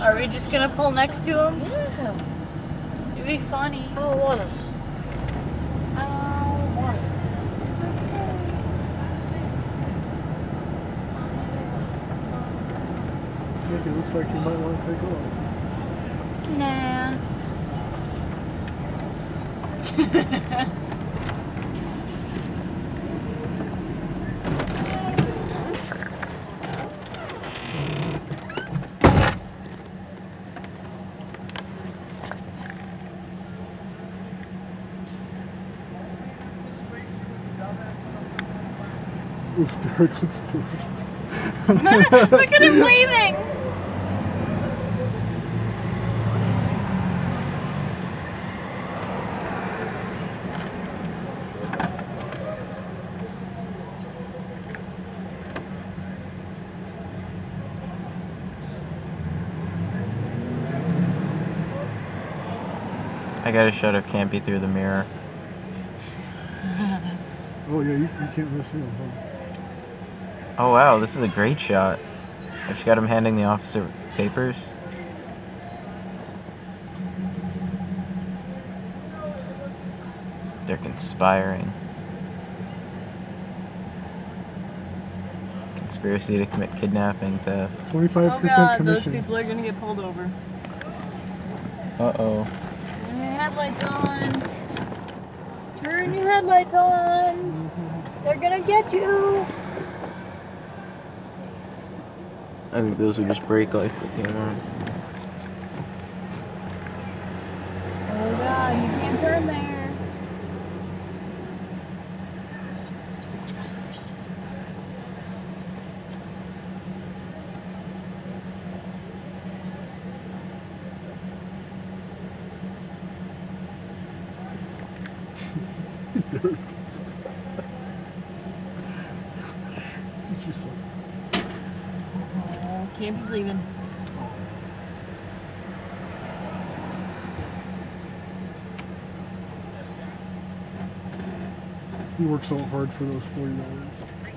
Are we just gonna pull next to him? Yeah. It'd be funny. I don't want him. I don't want him. Nick, it looks like you might want to take off. Nah. Oof, Derek looks pissed. Look at him waving. I gotta shut up Campy through the mirror. Oh yeah, you, you can't miss him. Huh? Oh wow, this is a great shot. I just got him handing the officer papers. They're conspiring. Conspiracy to commit kidnapping, theft. Twenty-five Oh percent god, those commission. people are gonna get pulled over. Uh oh. Turn your headlights on. Turn your headlights on. They're gonna get you. I think those would just brake lights that came on. Oh god, you can't turn there. Say? Oh, Campy's leaving. He worked so hard for those forty dollars.